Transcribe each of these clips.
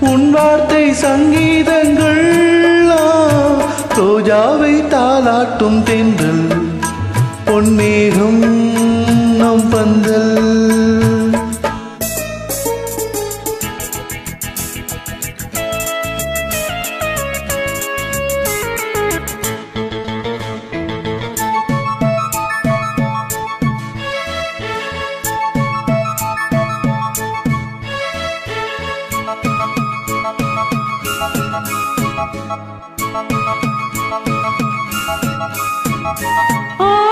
உன் வார்த்தை சங்கீதங்கள் ரோஜாவை தாளாட்டும் தென்றல். Oh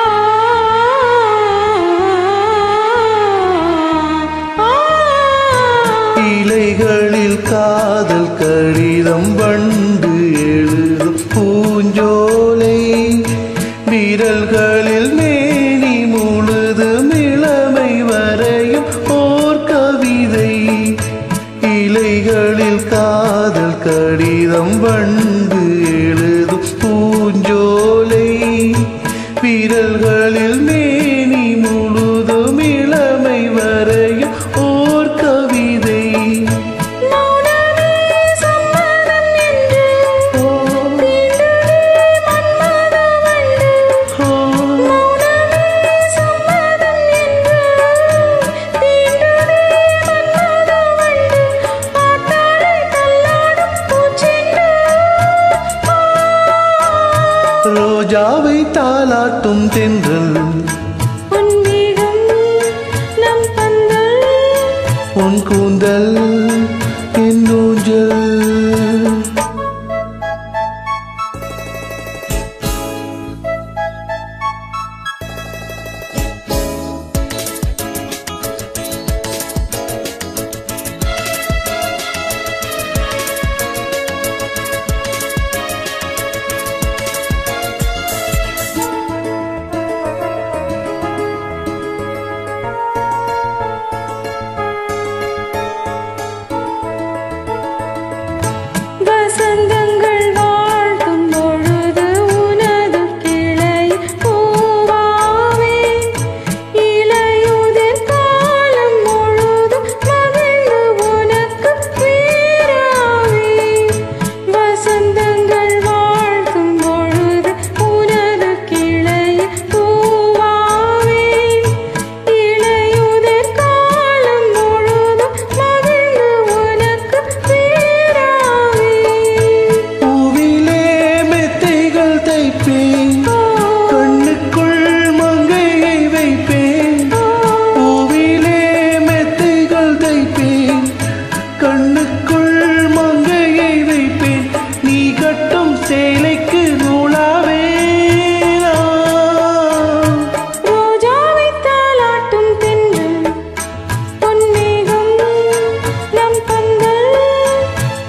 ரோஜாவை தாலாட்டும் தென்றல். உன் கூந்தல் என்னும் சொந்தங்கள்